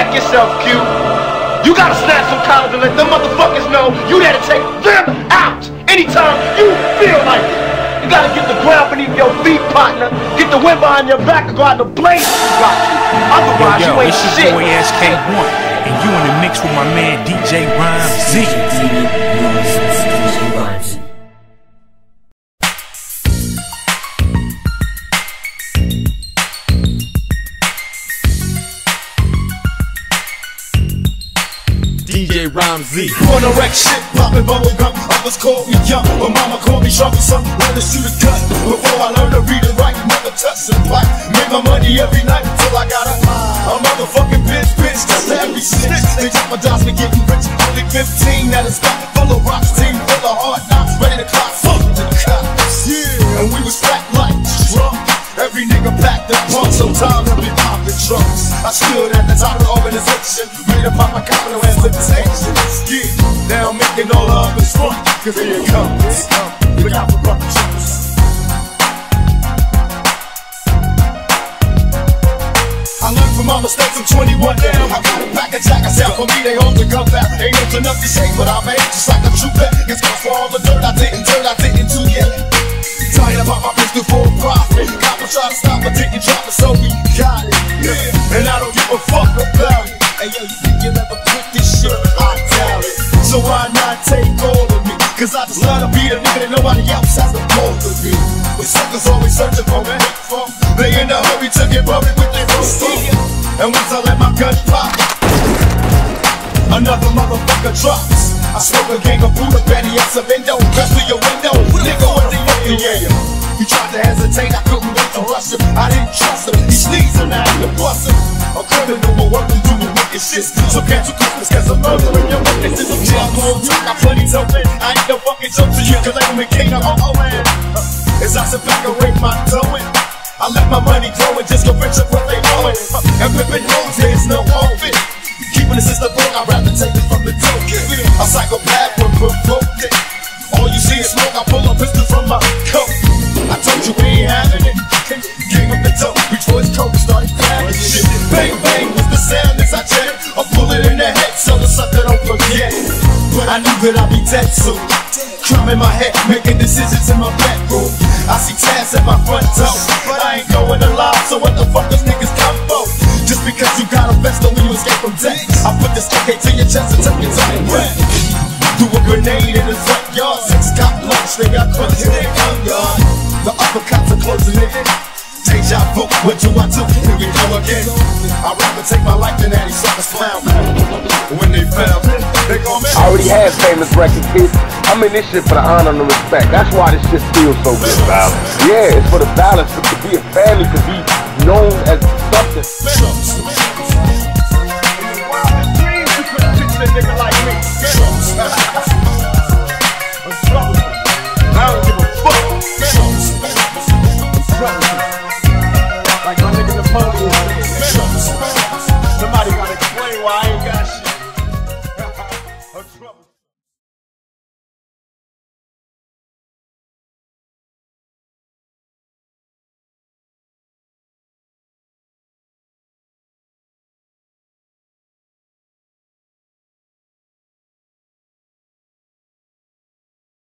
Check yourself, Q. You gotta snap some collars and let them motherfuckers know you there to take them out anytime you feel like it. You gotta get the ground beneath your feet, partner. Get the wind behind your back and go out the blaze you got to. Otherwise, yo, yo, you ain't it's shit. your boy SK1, and you in the mix with my man DJ Rhyme Z. DJ Rhyme-Zee. Wanna wreck shit, poppin' bubble gum. Others call me young, but mama called me sharp troublesome. Rather shoot a gun before I learn to read and write. Never touch and black. Make my money every night until I got a, a motherfucking bitch, bitch. Just every snitch. They drop my jeopardize me getting rich. Only 15 at a spot full of rocks. The pump, sometimes I be popping trunks. I stood at the top of the organization, ready to pop my collar and hesitation. Yeah, now I'm making all the others front, cause here it comes. Look out for brother chips. I learned from my mistakes, I'm 21 now. I got a pack of jackets out for me, they hold the gun back. Ain't no enough to shake, but I'm age just like a true vet. Gets caught for all the dirt I didn't, dirt I didn't do yet. Tired about my pistol for a profit. Coppers try to stop, but so we got it. Yeah, and I don't give a fuck about it. Hey yo, you think you'll ever quit this shit? I doubt it. So why not take all of me? Cause I just to be the nigga that nobody else has the pull to be. The suckers always searching for me. They in a hurry to get buried with their steam. And once I let my gun pop, another motherfucker drops. I smoke a gang of Buddha, Betty, and endo. Press through your window, nigga, what the you yeah. He tried to hesitate, I couldn't wait to rush him. I didn't trust him, he sneezed and I had to bust him. A criminal will work and doing wicked shit. So cancel Christmas, cause I'm murdering your witnesses. I'm on talk, I plenty open. I ain't no fucking joke to you, cause I'm a king of oh, man. As I sit back and rake my dough. I let my money grow and just go rich up what they going. And pimpin' hoes, there's no in. Keeping the system broke, I'd rather take it from the dope. A psychopath when provoked I knew that I'd be dead soon. Crime in my head, making decisions in my bedroom. I see tabs at my front door, but I ain't going alive, so what the fuck those niggas come for? Just because you got a vest don't mean you escape from death. I put this AK to your chest and take your breath. Threw a grenade in the front yard, six cop lunch, they got crunched in their yard. The uppercuts are closing in. Deja vu, what do I do? Here we go again. I'd rather take my life than any sucker clown. When they gon' I already have famous records, kid. I'm in this shit for the honor and the respect. That's why this shit feels so good. Yeah, it's for the balance, to be a family, to be known as something.